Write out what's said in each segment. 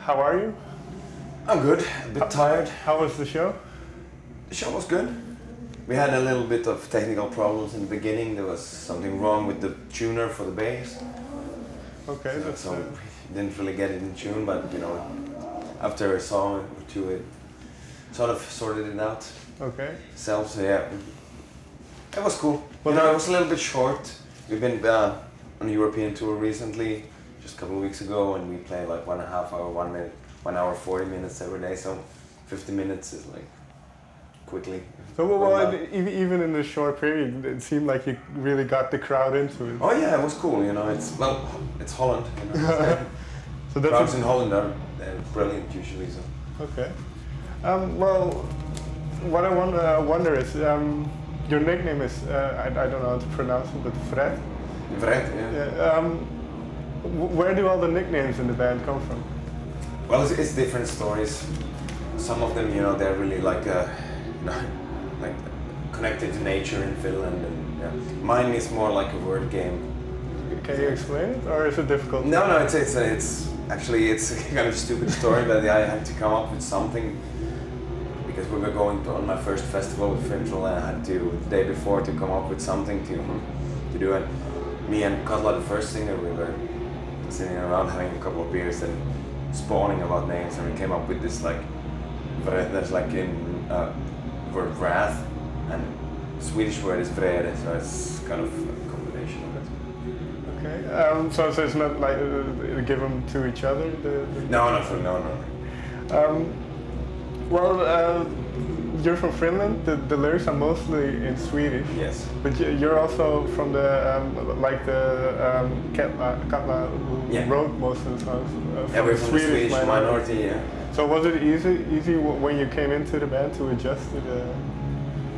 How are you? I'm good. A bit tired. How was the show? The show was good. We had a little bit of technical problems in the beginning. There was something wrong with the tuner for the bass. Okay, So, that's so we didn't really get it in tune, but you know, after a song or two, it sort of sorted it out okay. itself. So yeah, it was cool. Well, you know, it was a little bit short. We've been uh, on a European tour recently, just a couple of weeks ago, and we play like one and a half hour, one minute, one hour, forty minutes every day. So, fifty minutes is like quickly. So well, well it, even in the short period, it seemed like you really got the crowd into it. Oh yeah, it was cool. You know, it's well, it's Holland. You know, So crowds in Holland are they're brilliant usually. So okay. Um, well, what I wonder, uh, wonder is um, your nickname is uh, I, I don't know how to pronounce it, but Vreth. Vreth, yeah. Yeah, um, where do all the nicknames in the band come from? Well, it's, it's different stories. Some of them, you know, they're really like uh, you know, like connected to nature in Finland, and yeah. mine is more like a word game. Can you explain it, or is it difficult? No, no, it's it's it's actually it's a kind of stupid story, but I had to come up with something because we were going to, on my first festival with Finntroll, and I had to the day before to come up with something to to do it. Me and Katla, the first singer, we were sitting around having a couple of beers and spawning about names, and we came up with this like that's like in uh, word wrath, and Swedish word is vrede, so it's kind of a combination of it. Okay. Um, so, so it's not like uh, give them to each other. The, the No, no, no, no. Um, well, uh, you're from Finland. The, the lyrics are mostly in Swedish. Yes. But you- you're also from the um, like the um, Katla, Katla who Yeah. wrote most of the songs. Uh, from Yeah, we're the from the Swedish minority, yeah. So was it easy easy when you came into the band to adjust to the?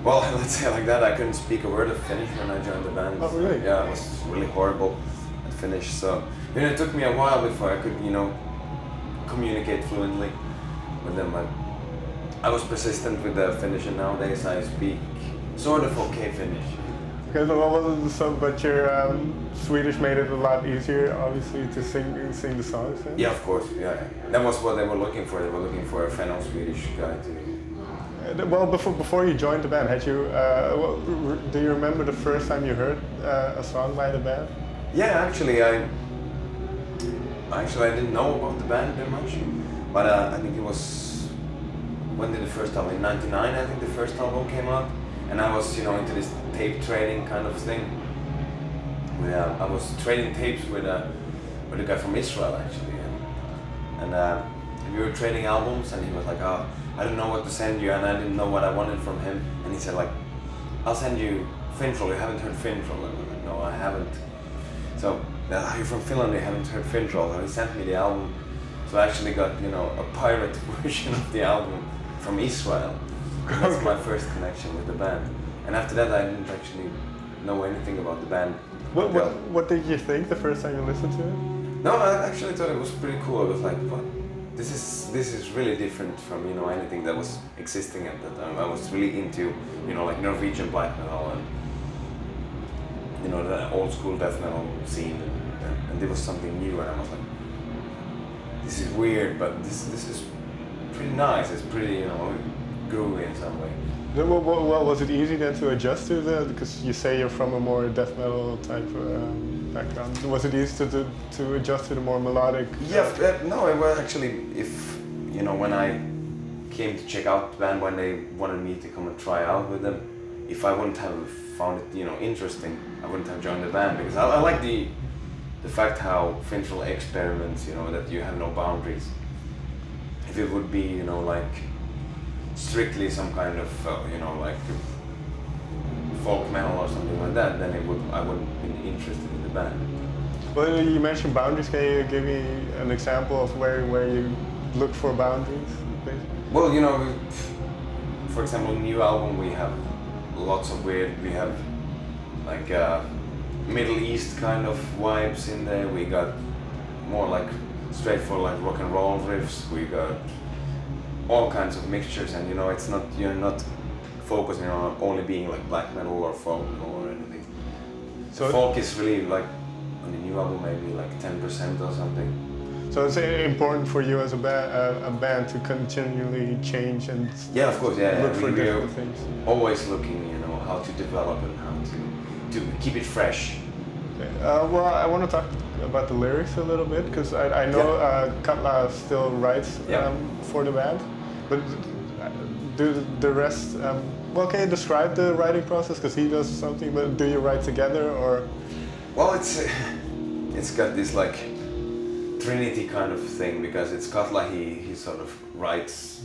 Well, let's say like that, I couldn't speak a word of Finnish when I joined the band. Oh, really? Yeah, it was really horrible at Finnish. So, you know, it took me a while before I could, you know, communicate fluently with them. I was persistent with the Finnish, and nowadays I speak sort of okay Finnish. Because what was the so? But your um, Swedish made it a lot easier, obviously, to sing sing the songs. Yeah, of course, yeah. That was what they were looking for. They were looking for a Finno-Swedish guy to... Uh, Well, before before you joined the band, had you? Uh, well, do you remember the first time you heard uh, a song by the band? Yeah, actually, I actually I didn't know about the band that much, but uh, I think it was when did the first album in '99? I think the first album came out, and I was you know into this tape trading kind of thing. With, uh, I was trading tapes with a with a guy from Israel actually, and, and uh, we were trading albums, and he was like, "Oh, I don't know what to send you," and I didn't know what I wanted from him, and he said like, "I'll send you Finntroll. You haven't heard Finntroll?" And I like, "No, I haven't." So, uh, you're from Finland, you haven't heard Finntroll. And he sent me the album. So I actually got, you know, a pirate version of the album from Israel. And that's my first connection with the band. And after that, I didn't actually know anything about the band. What, what, what did you think the first time you listened to it? No, I actually thought it was pretty cool. I was like, what? This is this is really different from you know anything that was existing at that time. I was really into you know like Norwegian black metal and you know the old school death metal scene, and, and there was something new, and I was like, this is weird, but this this is pretty nice. It's pretty you know groovy in some way. Well, well, well, was it easy then to adjust to that? Because you say you're from a more death metal type um, background. Was it easy to, to, to adjust to the more melodic? Yeah, uh, no, it was actually if you know when I came to check out the band when they wanted me to come and try out with them, if I wouldn't have found it you know interesting, I wouldn't have joined the band because I, I like the the fact how Finntroll experiments, you know, that you have no boundaries. If it would be you know like strictly some kind of uh, you know like folk metal or something like that, then it would I wouldn't be interested in the band. Well, you mentioned boundaries. Can you give me an example of where, where you look for boundaries? basically? Well, you know, for example, new album we have lots of weird. We have like uh, Middle East kind of vibes in there. We got more like straightforward like rock and roll riffs. We got all kinds of mixtures, and you know, it's not you're not focusing on only being like black metal or folk or anything. So- folk is really like on the new album maybe like ten percent or something. So it's important for you as a, ba- a band to continually change and Yeah, of course. Yeah, look yeah. for we different things. always looking, you know, how to develop and how to to keep it fresh. Okay. Uh, well, I want to talk about the lyrics a little bit because I, I know Yeah. uh, Katla still writes Yeah. um, for the band, but do the rest? Um, well, can you describe the writing process? Because he does something, but do you write together or? Well, it's it's got this like trinity kind of thing because it's Katla. He he sort of writes,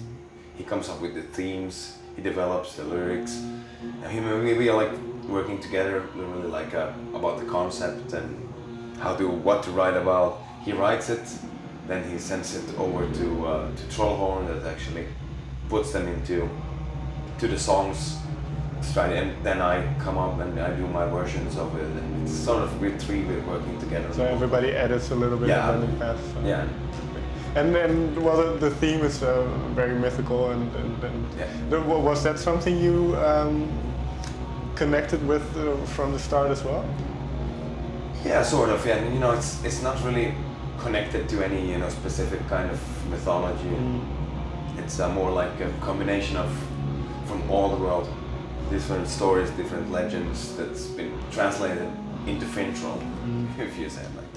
he comes up with the themes, he develops the lyrics. And he, we, we are like working together, really like uh, about the concept and how to what to write about. He writes it, then he sends it over to uh, to Trollhorn that actually puts them into to the songs and then I come up and I do my versions of it, and it's sort of we three we're working together. So everybody edits a little bit Yeah. and then it passes. Yeah, And then, well, the, the theme is uh, very mythical, and, and, and Yeah. was that something you um, connected with uh, from the start as well? Yeah, sort of. Yeah, and, you know, it's it's not really connected to any you know specific kind of mythology. It's uh, more like a combination of from all the world, different stories, different legends that's been translated into Finntroll, if you say it like that.